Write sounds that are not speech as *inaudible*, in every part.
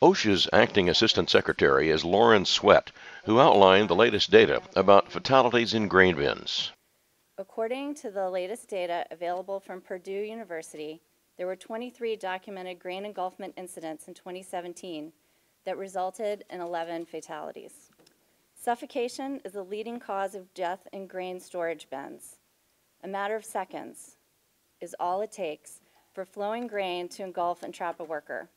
OSHA's acting assistant secretary is Loren Sweatt, who outlined the latest data about fatalities in grain bins. According to the latest data available from Purdue University, there were 23 documented grain engulfment incidents in 2017 that resulted in 11 fatalities. Suffocation is the leading cause of death in grain storage bins. A matter of seconds is all it takes for flowing grain to engulf and trap a worker.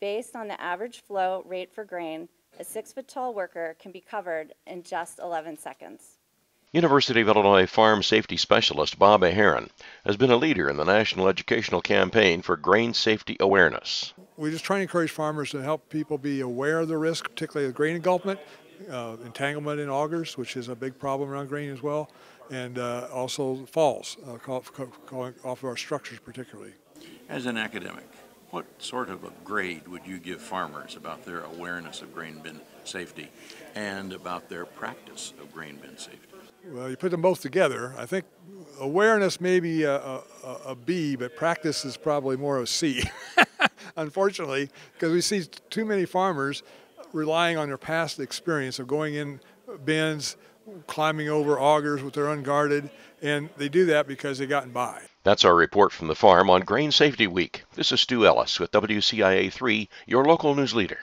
Based on the average flow rate for grain, a six foot tall worker can be covered in just 11 seconds. University of Illinois farm safety specialist Bob Aherin has been a leader in the national educational campaign for grain safety awareness. We just try to encourage farmers to help people be aware of the risk, particularly of grain engulfment, uh, entanglement in augers, which is a big problem around grain as well, and uh, also falls uh, off of our structures particularly. As an academic, what sort of a grade would you give farmers about their awareness of grain bin safety and about their practice of grain bin safety? Well, you put them both together. I think awareness may be a, a, a B, but practice is probably more of a C, *laughs* unfortunately, because we see too many farmers relying on their past experience of going in bins, climbing over augers with their unguarded, and they do that because they've gotten by. That's our report from the farm on Grain Safety Week. This is Stu Ellis with WCIA 3, your local news leader.